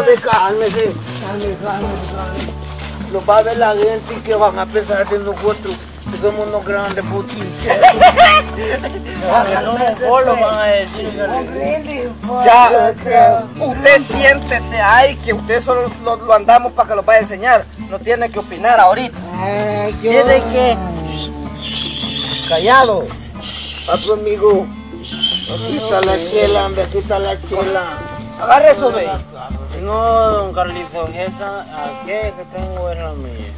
hombre, cálmese. Cálmese, cálmese, cálmese. Lo va a ver la gente y que van a pensar de nosotros. Que somos unos grandes putinches. No lo van a decir. Ya, usted siéntese ahí que usted solo lo, lo andamos para que lo vaya a enseñar. No tiene que opinar ahorita. Ay, qué Tiene que... Callado. A tu amigo. Aquí está la chela, hombre, aquí está la chela. Agarre eso, ve. No, don Carlitos, esa aquí que tengo es la mía.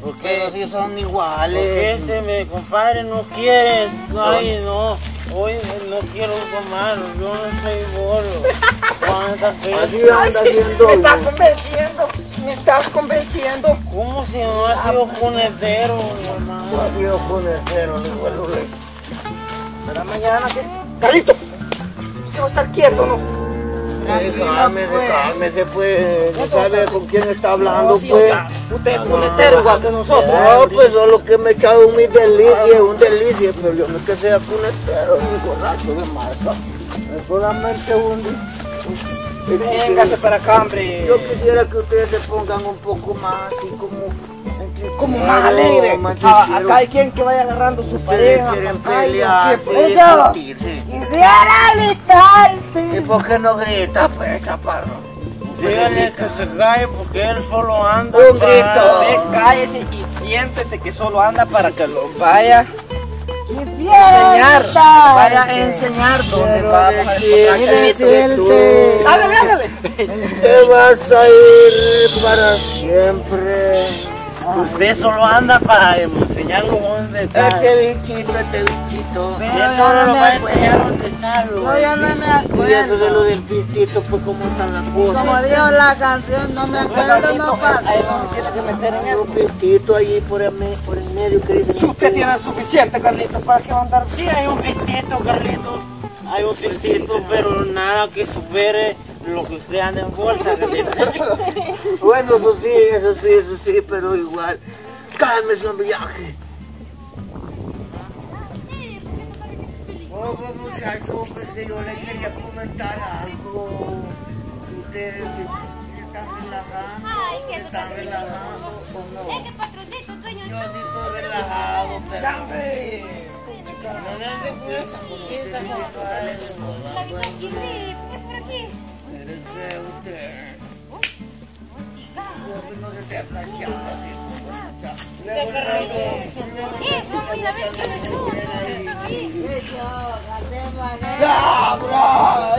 ¿Por Pero si son Porque iguales. este mi compadre no quiere, ay no, hoy no quiero tomar, yo no soy gordo. ¿Cuántas Así veces? Me estás convenciendo. Me estás convenciendo. ¿Cómo si no ha sido punetero, mi hermano? Adiós con el cero, le vuelvo. Para mañana, ¿qué? Carlito. Se va a estar quieto, ¿no? Cálmese, cálmese, pues. No sabe con quién está hablando, pues. Usted es puletero igual que nosotros. No, pues solo que me he echado un delicia, un delicia, pero yo no es que sea punetero ni borracho de marca. Es solamente un... Véngase para acá, hombre. Yo quisiera que ustedes se pongan un poco más así como... Como más alegre. Ah, acá hay quien que vaya agarrando su pareja. quieren pelear, discutirse. Quisiera. ¿Y por qué no grita, pues, chaparro? Dígale que se calle porque él solo anda. Un para- grito. Ve, cállese y siéntese que solo anda para que lo vaya enseñar. Vaya a enseñar dónde vamos a encontrar. Hágale, hágale. Te vas a ir para siempre. Usted solo anda para enseñarlo dónde está. Este bichito, este bichito. Pero yo solo no lo me va a acuerdo. enseñar dónde está. lo- No, yo no me Y eso de acuerdo. lo del bichito, pues cómo están las Como cosas. dijo la canción, no me acuerdo, no pasó. Ahí no tiene que meter en eso. Un bichito allí por el, por el medio que dice. Si usted tiene suficiente, Carlito, para que va a andar. Sí, hay un pistito, Carlitos. Hay un pistito, pero nada que supere lo que usted anda en bolsa. Bueno, eso sí, eso sí, eso sí, pero igual. Cálmese un viaje. Oh, muchachos, pues que yo le quería comentar algo. Ustedes están relajando, Ay, que están está relajando o no. Ese patroncito, dueño. Yo sí estoy relajado, pero... No. Aquí, es por aquí. Espérese usted. ¡Labra!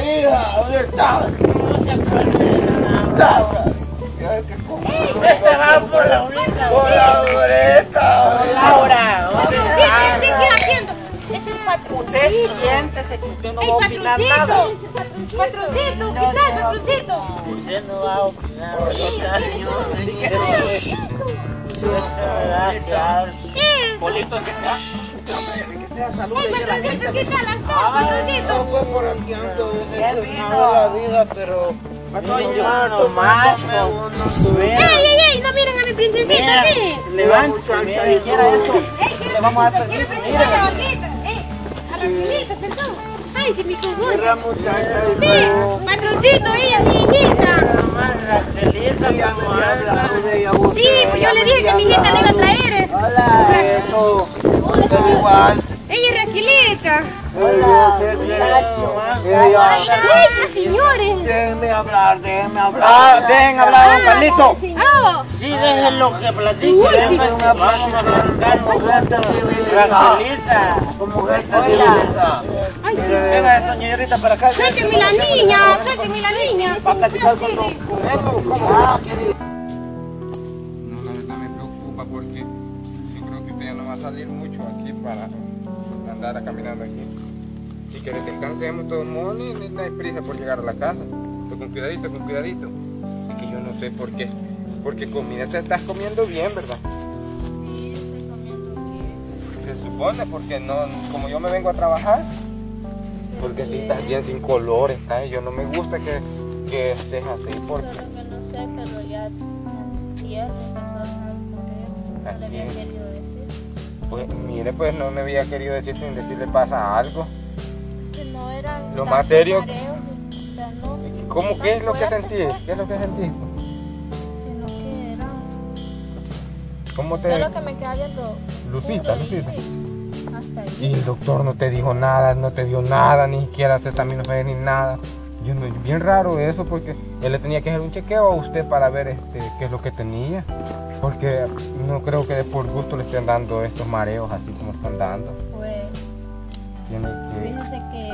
Este va por la única. ¡Hola, Breta! Laura, ¿dónde Usted siéntese que usted no ¡Ey, va a opinar nada. patroncito! ¡Patroncito! ¿Qué tal, patroncito? Usted no va a opinar. ahorita, señor. Usted va a quedar. ¿Qué? Polito, que sea. Que sea salud ¡Ey, de la patroncito! gente. ¿Qué tal? ¿Estás, No fue por la vida, pero... Yo. ¡Ey, ey, ey! ¡No miren a mi princesita, sí! Levántese, mira, Si quiera eso, ¡Ey, quiero le vamos a dar quiero permiso. ¡Ay, si mi muchacha, ¡Sí! ¡Patroncito, ella, mi hijita! Sí, pues yo le dije que mi hijita le iba a traer. Hola, eso. Igual. Ella es Raquelita. Ella- ¡Ay, señores! Déjenme hablar, déjenme hablar. Ah, dejen hablar a don Carlito. ¡Ah! Sí, déjenlo que platique. Uy, sí. Vamos a platicar Como gente civilizada. Raquelita. Como gente civilizada. ¡Ay, sí! Venga, señorita, para acá. ¡Suélteme la niña! ¡Suélteme la niña! A. Ah, querido. No, la verdad me preocupa porque yo creo que usted ya no va a salir mucho aquí para andar caminando aquí. Si quieres descansemos, todo el mundo, ni, ni no hay prisa por llegar a la casa. Pero con cuidadito, con cuidadito. Es que yo no sé por qué. Porque comida te estás comiendo bien, ¿verdad? Se supone, porque no, como yo me vengo a trabajar, porque si estás bien sin colores. Yo no me gusta que, que estés así porque... Solo que no sé, pero ya querido decir. Pues mire, pues no me había querido decir sin decirle pasa algo. Que no eran Lo más serio- mareos, o sea, no, Es ¿Cómo qué es lo que sentís? ¿Qué es lo que sentís? Sino que era... ¿Cómo te Solo que me quedaba viendo... Lucita, Lucita? Y el doctor no te dijo nada, no te dio nada, ni siquiera acetaminofén ni nada. Yo no, bien raro eso porque él le tenía que hacer un chequeo a usted para ver este, qué es lo que tenía. Porque no creo que por gusto le estén dando estos mareos así como están dando. Pues... Tiene que... Fíjese que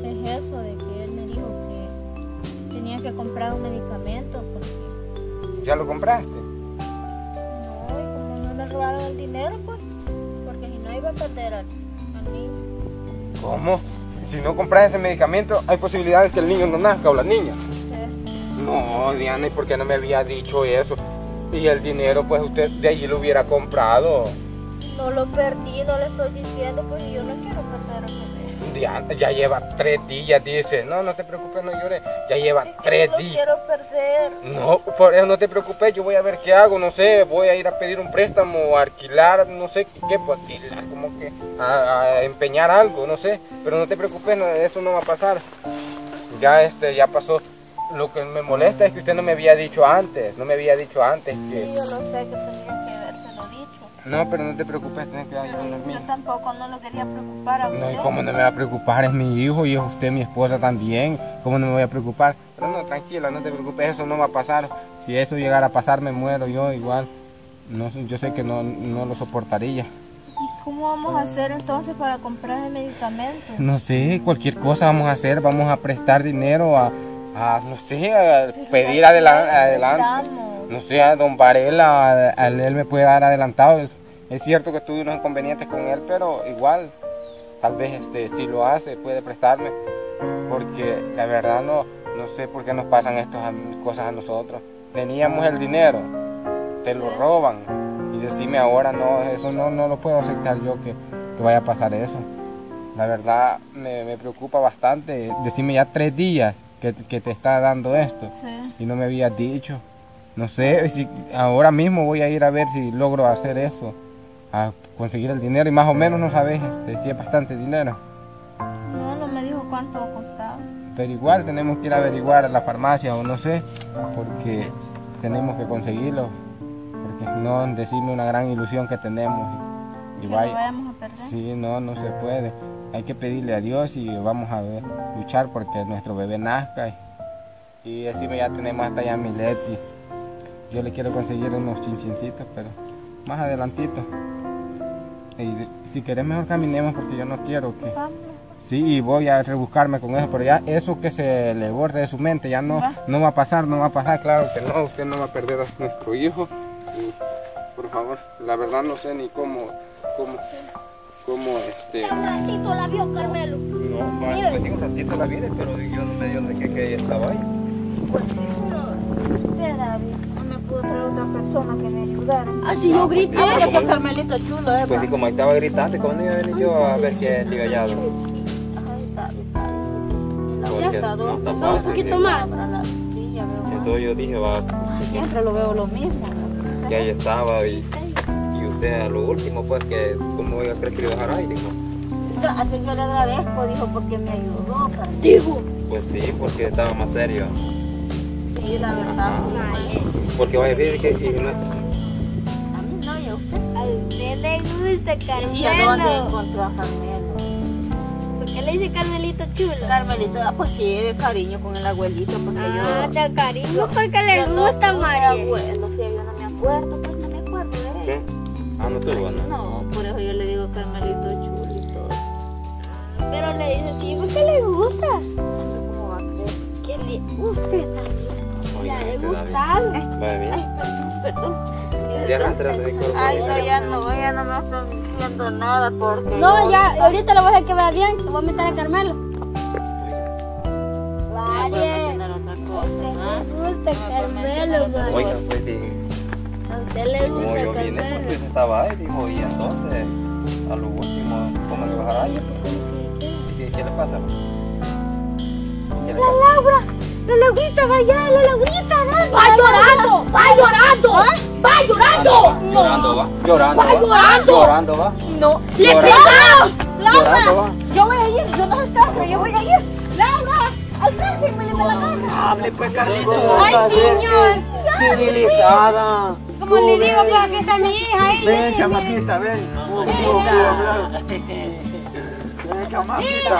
sí, es eso de que él me dijo que tenía que comprar un medicamento porque ¿Ya lo compraste? no, y como no le robaron el dinero, pues, iba a perder al, al niño. ¿Cómo? Si no compras ese medicamento, hay posibilidades que el niño no nazca o la niña. Sí. No, Diana, ¿y por qué no me había dicho eso? Y el dinero, pues usted de allí lo hubiera comprado. No lo perdí, no le estoy diciendo, pues yo no quiero perder a ya lleva tres días, dice. No, no te preocupes, no llores. Ya lleva tres no días. quiero perder. No, por eso no te preocupes, yo voy a ver qué hago, no sé, voy a ir a pedir un préstamo, o alquilar, no sé qué, pues alquilar, como que a, a empeñar algo, no sé, pero no te preocupes, no, eso no va a pasar. Ya este, ya pasó. Lo que me molesta es que usted no me había dicho antes, no me había dicho antes Sí, que... yo lo sé. No, pero no te preocupes, tienes que yo tampoco no lo quería preocupar a No, usted. y cómo no me va a preocupar, es mi hijo y es usted mi esposa también. ¿Cómo no me voy a preocupar? Pero no, tranquila, no te preocupes, eso no va a pasar. Si eso llegara a pasar, me muero yo igual. No, yo sé que no, no lo soportaría. ¿Y cómo vamos a hacer entonces para comprar el medicamento? No sé, cualquier cosa vamos a hacer, vamos a prestar dinero a, a, no sé, a pedir adela- adelante. No sé, a don Varela, a, a él me puede dar adelantado. Es, cierto que tuve unos inconvenientes con él, pero igual, tal vez este, si lo hace, puede prestarme. Porque la verdad no, no sé por qué nos pasan estas cosas a nosotros. Teníamos el dinero, te lo roban. Y decime ahora, no, eso no, no lo puedo aceptar yo que, que vaya a pasar eso. La verdad me, me preocupa bastante. Decime ya tres días que, que te está dando esto Sí. y no me habías dicho. No sé, si ahora mismo voy a ir a ver si logro hacer eso, a conseguir el dinero y más o menos no sabes este, si es bastante dinero. No, no me dijo cuánto costaba. Pero igual tenemos que ir a averiguar a la farmacia o no sé, porque tenemos que conseguirlo. Porque no decirme una gran ilusión que tenemos y, lo vaya. vayamos a perder. Sí, no, no se puede. Hay que pedirle a Dios y vamos a ver, luchar porque nuestro bebé nazca. Y, y decime, ya tenemos hasta ya mi Leti. Yo le quiero conseguir unos chinchincitos, pero más adelantito. Y si querés mejor caminemos porque yo no quiero que... Sí, y voy a rebuscarme con eso, pero ya eso que se le borde de su mente ya no, Va. no va a pasar, no va a pasar, claro que no, usted no va a perder a nuestro hijo. Y por favor, la verdad no sé ni cómo, cómo, cómo este... Un ratito la vio Carmelo. No, pues digo un ratito la vi, pero yo no me dio de que, que ella estaba ahí. Pues no me pudo traer otra persona que me ayudara. Así yo grité. Ay, es que Carmelito chulo, ¿eh? Pues sí, como ahí estaba gritando, ¿cómo no iba a venir yo a ver si él iba hallado? Porque está no está Un fácil. poquito sí. más. Entonces yo dije, va, Siempre lo veo lo mismo. que ahí estaba y, y usted a lo último, pues que como iba a preferido dejar ahí, dijo. Así yo le agradezco, dijo, porque me ayudó. Digo. Pues sí, porque estaba más serio. Sí, la verdad. Porque vaya a ver que y no- A mí no, y a usted. A usted le gusta ¿Y a dónde Carmelo. encontró a Carmelo? ¿Por qué le dice Carmelito chulo? Carmelito, ah, pues sí, de cariño con el abuelito, porque Ah, yo... de cariño porque le no gusta, tuve María. abuelo, que yo no me acuerdo, pues no me acuerdo de ¿Qué? Ah, no tuvo, ¿no? No, por eso yo le digo Carmelito chulo y todo. Pero le dice sí porque le gusta. ¿Cómo va a creer? Que le gusta también. Vaya bien. Ay, perdón, perdón. Ya arrastrando de cuerpo. Ay, no, ya no, ya no me están diciendo nada porque... No, ya, ahorita lo voy a hacer que vaya bien. Le voy a meter a Carmelo. Vale. le gusta Carmelo. Oiga, pues sí, A usted le como gusta yo vine, pues Carmelo. usted estaba ahí, dijo, y entonces, a lo último, ¿cómo le dar? ¿Qué, le pasa? ¿Qué le La pasa? Laura, la Laurita va allá, la Laurita, ¿no? Va llorando, va llorando, va llorando. Llorando va, llorando Va va, llorando. llorando va, No, le Llorando. pega. llorando Laura, va. yo voy a ir, yo no estaba, pero yo voy a ir. Laura, Alcáncenme la gana. Hable pues, Carlito. Ay, señor. Civilizada. Como le digo, pues aquí está mi hija ahí. Ven, chamaquita, ven. No, no quiero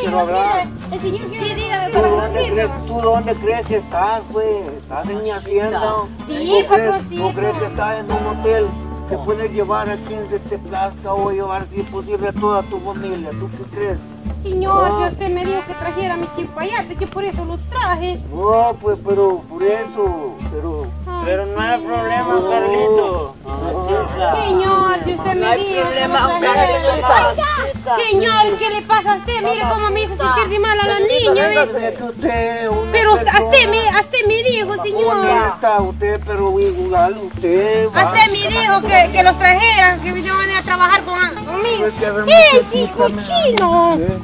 Quiero, hablar. El señor quiere dígame ¿Tú dónde, crees, ¿Tú dónde crees que estás, pues? ¿Estás en mi hacienda? Sí, ¿No crees, patrocito. ¿No crees que estás en un hotel que puedes llevar a 15 de plaza o llevar, si es posible, a toda tu familia? ¿Tú qué crees? Señor, que usted me dijo que trajera mis chimpayates, yo por eso los traje. No, pues, pero por eso, pero... Pero no hay problema, Carlito. Señor, si usted me dijo que los Señor, ¿qué le pasa a usted? Mire cómo me hizo sentir de mal a. Es usted, una Pero a usted me, a usted me dijo, señor. Honesta, usted, pero igual usted. A usted me dijo que, que los trajera, que me iban a trabajar con, conmigo. ¿Eh?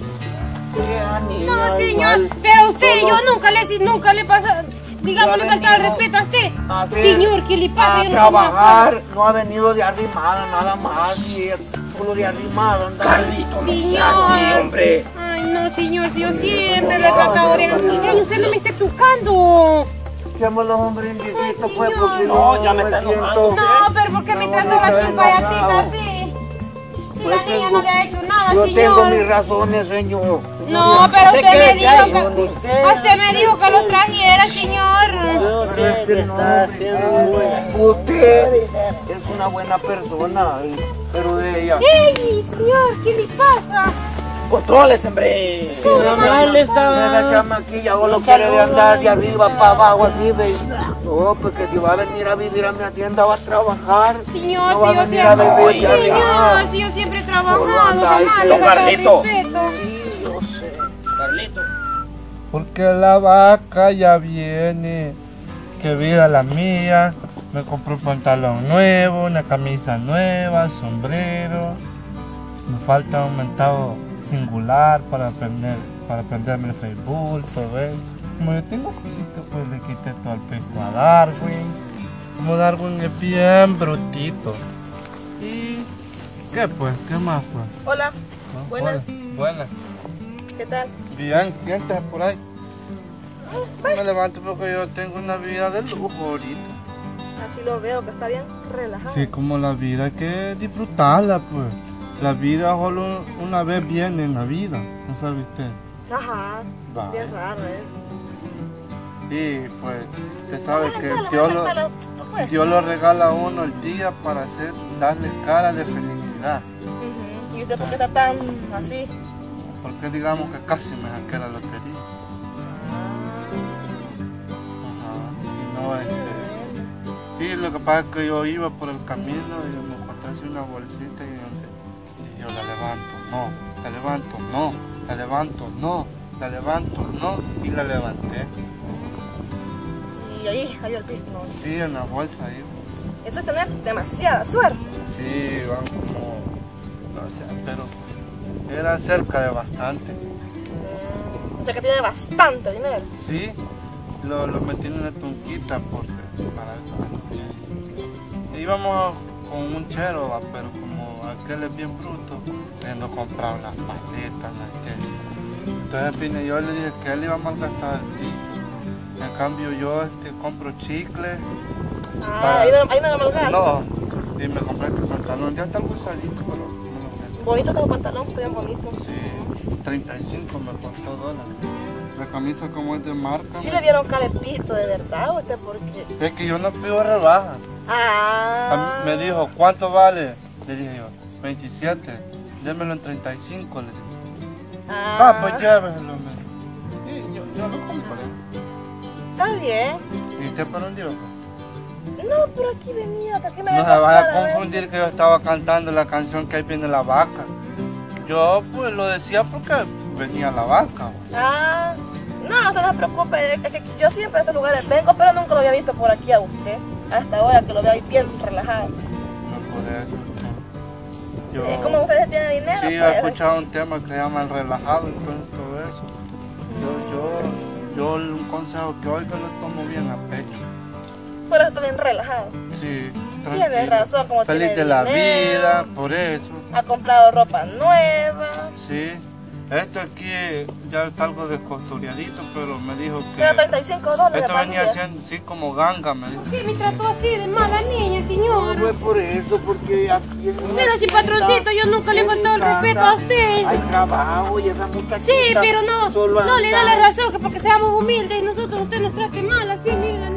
Esa niña No, señor, pero usted, yo nunca le, nunca le pasa, digamos, le faltaba el respeto a usted. A ver, Señor, ¿qué le pasa? A Yo no trabajar, no ha venido de arrimada nada más, solo de arrimada. anda. Carlito, no sea Señor. así, hombre. Ay, no, señor, si yo siempre lo he tratado de... Ay, usted no me está tocando. Seamos los hombres indecisos, pues, porque No, no, ya me está enojando. No, pero ¿por qué me no, la no, chimpayatita enojado. así? Si Pues la niña no le ha hecho nada, Yo señor. tengo mis razones, señor. No, pero usted me dijo que... Usted me dijo que los trajera, señor. Pero usted una buena persona, y- pero de ella... ¡Ey, señor! ¿Qué le pasa? Controles, hombre. Nada más le De la chamaquilla o lo quiere de andar de arriba para abajo así, ve. No, porque si va a venir a vivir a mi tienda va a trabajar. Señor, no va si a yo venir a siempre... de arriba. Señor, si yo siempre he trabajado, jamás sí. Carlito. Sí, yo sé. Carlito. Porque la vaca ya viene, que viva la mía. Me compré un pantalón nuevo, una camisa nueva, sombrero. Me falta un mentado singular para aprender, para aprenderme el Facebook, todo eso. Como yo tengo poquito, pues le quité todo el peso a Darwin. Como Darwin es bien brutito. ¿Y qué pues? ¿Qué más pues? Hola, ¿No? Buenas. Hola, Buenas. ¿qué tal? Bien, siéntese por ahí. Me levanto porque yo tengo una vida de lujo ahorita. Así lo veo, que está bien relajado. Sí, como la vida hay que disfrutarla, pues. La vida solo una vez viene en la vida, ¿no sabe usted? Ajá, bien raro, ¿eh? Y pues, usted sabe que Dios lo. Dios lo regala a uno el día para hacer, darle cara de felicidad. Ujú. ¿Y usted por qué está tan así? Porque digamos que casi me saqué la lotería. Ajá. Y no, este, Sí, lo que pasa es que yo iba por el camino y me encontré así una bolsita y, yo la levanto, no, la levanto, no, la levanto, no, la levanto, no, y la levanté. Y ahí cayó el piso. Sí, en la bolsa ahí. Eso es tener demasiada suerte. Sí, van como, no sé, pero era cerca de bastante. O sea que tiene bastante dinero. Sí, lo, lo metí en una tunquita porque para eso. Íbamos con un chero, va, pero como aquel es bien bruto, queriendo comprar unas paletas, no sé qué. Entonces vine yo le dije que él iba a malgastar el piso. En cambio yo este, compro chicle. Ah, Para- ahí no, ahí no. No, y me compré este pantalón, ya está el gusadito, pero no lo sé. Bonito tu pantalón, bien bonito. Sí, 35 me costó dólares. La camisa como es de marca. Sí le dieron calepito, de verdad, o usted porque... Es que yo no pido rebaja. Ah. Me dijo, ¿cuánto vale? Le dije yo, 27. Démelo en 35. Le dije. Ah, Ah, pues lléveselo. me dijo. Sí, yo, yo lo compré. Está bien. ¿Y usted para dónde iba? No, pero aquí venía, ¿para qué me No se vaya a eh? confundir que yo estaba cantando la canción que ahí viene la vaca. Yo pues lo decía porque venía la vaca. Ah, no, no se preocupe, es que yo siempre a estos lugares vengo, pero nunca lo había visto por aquí a usted. Hasta ahora que lo veo ahí bien relajado. No por eso. Yo, Eh, como ustedes tienen dinero, sí, he pues, escuchado un tema que se llama el relajado, entonces todo eso. Yo, yo, yo un consejo que hoy que lo tomo bien a pecho. por eso está bien relajado. Sí, tranquilo. razón, como Feliz tiene de la dinero. vida, por eso. Ha comprado ropa nueva. Sí, Este aquí ya está algo descosturiadito, pero me dijo que... Pero 35 dólares, Esto venía así como ganga, me dijo. ¿Por qué me trató así de mala niña, señor? Fue por eso, porque aquí es una Pero si patroncito, yo nunca le he faltado el respeto a usted. Hay trabajo y esa muchachita Sí, pero no, no le da la razón que porque seamos humildes y nosotros usted nos trate mal, así, mire la